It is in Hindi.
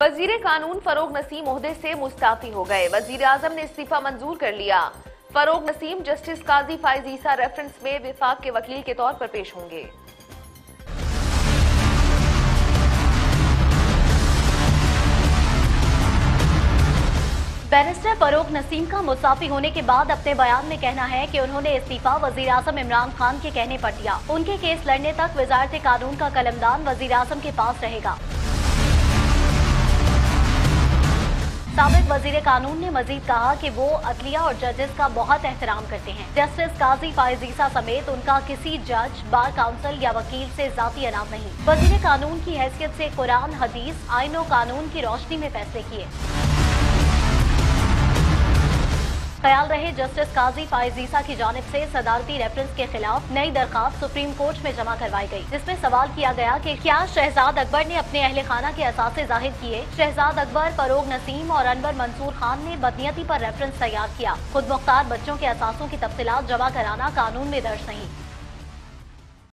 वज़ीर कानून फरोग नसीम ओहदे से मुस्ताफी हो गए। वज़ीर आज़म ने इस्तीफा मंजूर कर लिया। फरोग नसीम जस्टिस काजी फाइज ईसा रेफरेंस में विफाक के वकील के तौर पर पेश होंगे। बैरिस्टर फरोग नसीम का मुसाफी होने के बाद अपने बयान में कहना है कि उन्होंने इस्तीफा वज़ीर आज़म इमरान खान के कहने पर दिया। उनके केस लड़ने तक वजारत कानून का कलमदान वज़ीर आज़म के पास रहेगा। सबक वज़ीर कानून ने मजीद कहा की वो अदलिया और जजेस का बहुत एहतराम करते हैं। जस्टिस काजी फायजीसा समेत उनका किसी जज, बार काउंसिल या वकील ऐसी जाती अनाम नहीं। वज़ीर कानून की हैसियत ऐसी कुरान, हदीस, आइन कानून की रोशनी में फैसले किए। ख्याल रहे, जस्टिस काजी फायजीसा की जानब ऐसी सदारती रेफरेंस के खिलाफ नई दरखास्त सुप्रीम कोर्ट में जमा करवाई गई जिसमें सवाल किया गया कि क्या शहजाद अकबर ने अपने अहल खाना के असासे ज़ाहिर किए? शहजाद अकबर, फरोग नसीम और अनवर मंसूर खान ने बदनीति आरोप रेफरेंस तैयार किया। खुद मुख्तार बच्चों के असासों की तफसीत जमा कराना कानून में दर्ज नहीं।